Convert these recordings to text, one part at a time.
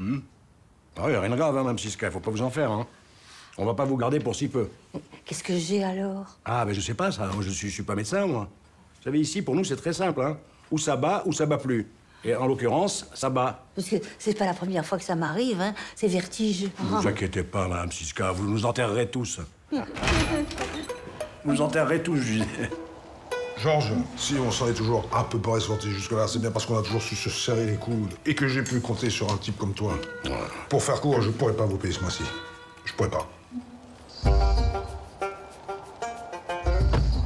Ah oui, rien de grave, hein, Mme Siska, faut pas vous en faire, hein. On va pas vous garder pour si peu. Qu'est-ce que j'ai alors? Ah, ben je sais pas ça, je suis, je suis pas médecin, moi. Vous savez, ici, pour nous, c'est très simple, hein. Ou ça bat, ou ça bat plus. Et en l'occurrence, ça bat. Parce que c'est pas la première fois que ça m'arrive, hein. C'est vertige. Ne vous inquiétez pas, Mme Siska, vous nous enterrerez tous. vous nous enterrerez tous, je disais. Georges, si on s'en est toujours à peu près sorti jusque-là, c'est bien parce qu'on a toujours su se serrer les coudes et que j'ai pu compter sur un type comme toi. Pour faire court, je pourrais pas vous payer ce mois-ci. Je pourrais pas.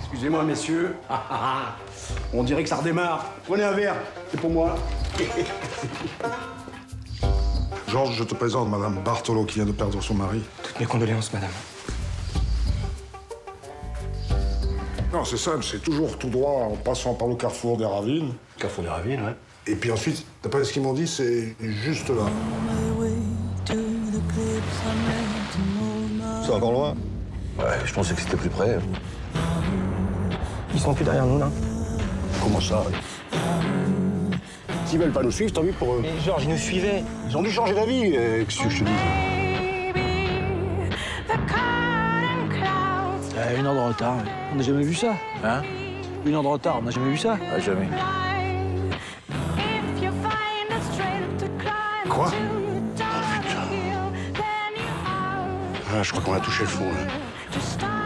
Excusez-moi, messieurs. Ah, ah, ah. On dirait que ça redémarre. Prenez un verre, c'est pour moi. Georges, je te présente Madame Bartolo qui vient de perdre son mari. Toutes mes condoléances, madame. Non, c'est simple, c'est toujours tout droit en passant par le carrefour des Ravines. Carrefour des Ravines, ouais. Et puis ensuite, d'après ce qu'ils m'ont dit, c'est juste là. C'est encore loin Ouais, je pensais que c'était plus près. Ils sont plus derrière nous, là. Comment ça S'ils veulent pas nous suivre, tant mieux pour eux. Mais Georges, ils nous suivaient. Ils ont dû changer d'avis, euh, qu'est-ce que je te dis Euh, une heure de retard. On n'a jamais vu ça. Hein Une heure de retard, on n'a jamais vu ça. Ah, jamais. Quoi? Ah, je crois qu'on a touché le fond, là.